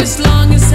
as long as